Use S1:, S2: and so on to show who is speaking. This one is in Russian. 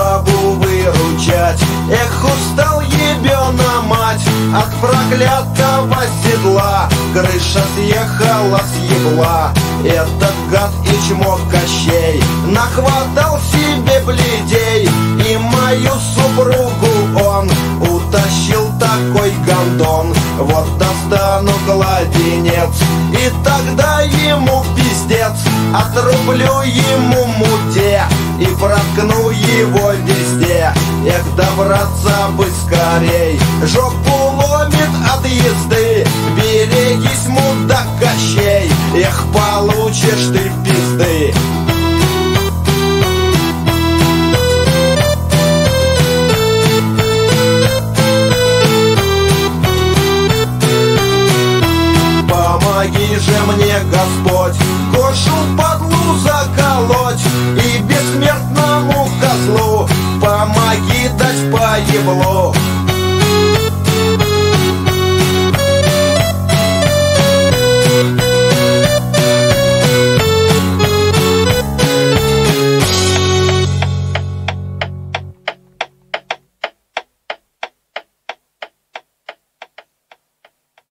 S1: бабу выручать. Эх, устал ебена мать от проклятого седла. Крыша съехала с ебла Этот гад и чмок Кощей Нахватал себе бледей. И мою супругу он Утащил такой гондон. Вот достану кладенец И тогда ему пиздец. Отрублю ему муте Жопу ломит от езды Берегись, мудак Кощей. Эх, получишь ты пизды. Помоги же мне, Господь, кошу подлу заколоть И бессмертному козлу. Помоги дать по еблу